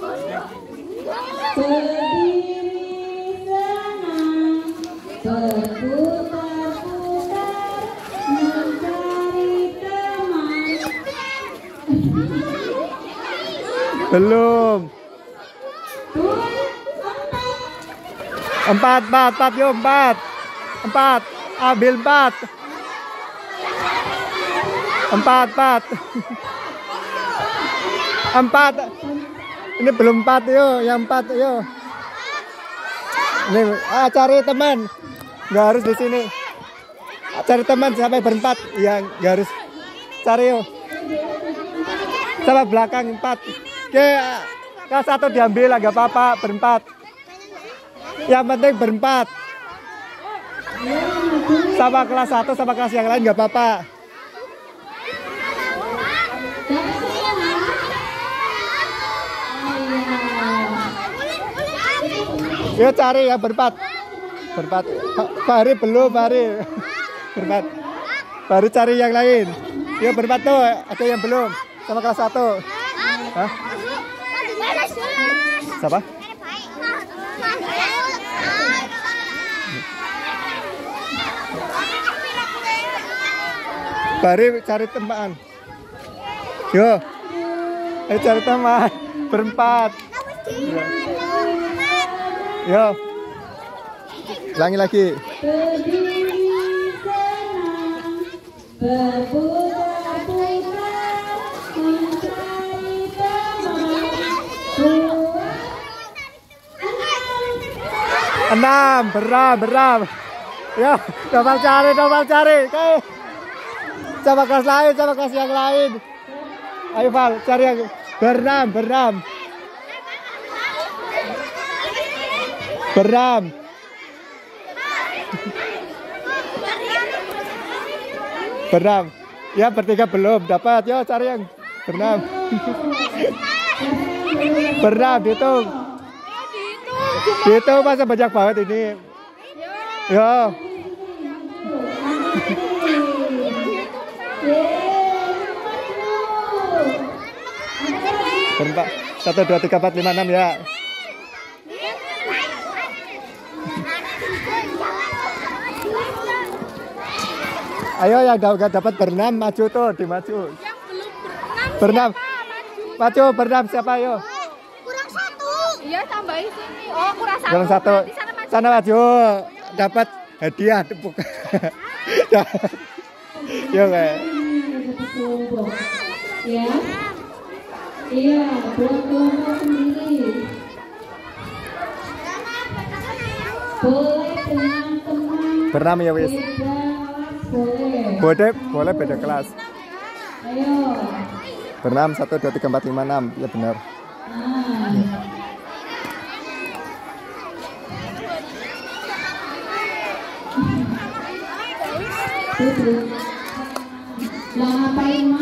Berputar-putar Mencari teman Belum. Empat, empat, empat, yuk, empat. Empat, ambil empat. Empat, empat. Empat. Ini belum empat, yuk, yang empat, yuk. Ini, ah, cari teman. Nggak harus di sini. Ah, Cari teman sampai berempat. Yang nggak harus. Cari yuk. Sama belakang empat. Oke, kelas satu diambil agak apa-apa berempat. Yang penting berempat. Sama kelas satu sama kelas yang lain nggak apa-apa. Ya cari yang berempat. Berempat. Pak Fahri belum Fahri. Berempat. Baru cari yang lain. Ya berempat tuh ada yang belum sama kelas satu. Hah? Siapa? Bari cari teman. Yo. Ayo cari teman. Berempat. Yo. Yo. Lagi. Mencari teman Buat Enam, beram, beram. Yo, coba cari, coba cari. Oke. Coba kelas lain, coba kelas yang lain. Ayo Val, cari yang berenam, berenam. Berenam. Berenam. Ya bertiga belum dapat. Yo cari yang berenam. berenam dihitung. Dihitung masa banyak banget ini. Yo. Berempat. Satu, dua, tiga, empat, lima, enam ya. Ayo yang udah dapat berenam maju tuh, dimaju. Berenam. Maju berenam siapa ayo? kurang satu iya tambahin sini oh kurang satu Yang satu. Sana maju. Sana maju. Dapat hadiah tepuk. Yo kayak. kelompok ya iya buat kelompok sendiri boleh dengan teman Berenam ya wis. boleh Boleh, boleh beda kelas. ayo. Berenam satu dua tiga empat lima enam. Ya benar. nah. Ngapain